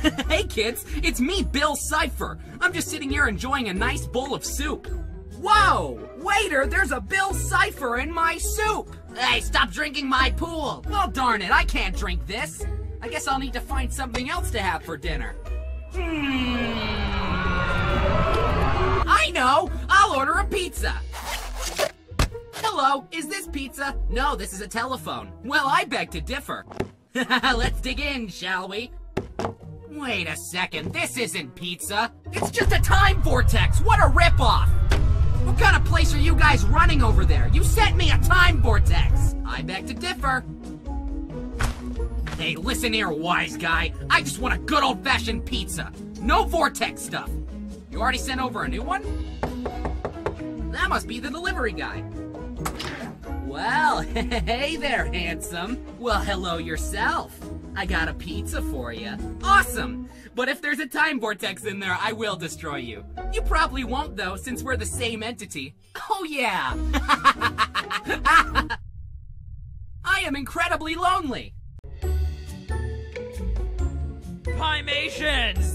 hey kids, it's me, Bill Cipher. I'm just sitting here enjoying a nice bowl of soup. Whoa! Waiter, there's a Bill Cipher in my soup! Hey, stop drinking my pool! Well, darn it, I can't drink this. I guess I'll need to find something else to have for dinner. Hmm. I know! I'll order a pizza! Hello, is this pizza? No, this is a telephone. Well, I beg to differ. Let's dig in, shall we? Wait a second, this isn't pizza. It's just a time vortex. What a ripoff! What kind of place are you guys running over there? You sent me a time vortex. I beg to differ. Hey, listen here, wise guy. I just want a good old-fashioned pizza. No vortex stuff. You already sent over a new one? That must be the delivery guy. Well, hey there, handsome. Well, hello yourself. I got a pizza for you. Awesome! But if there's a time vortex in there, I will destroy you. You probably won't, though, since we're the same entity. Oh, yeah! I am incredibly lonely! Piemations!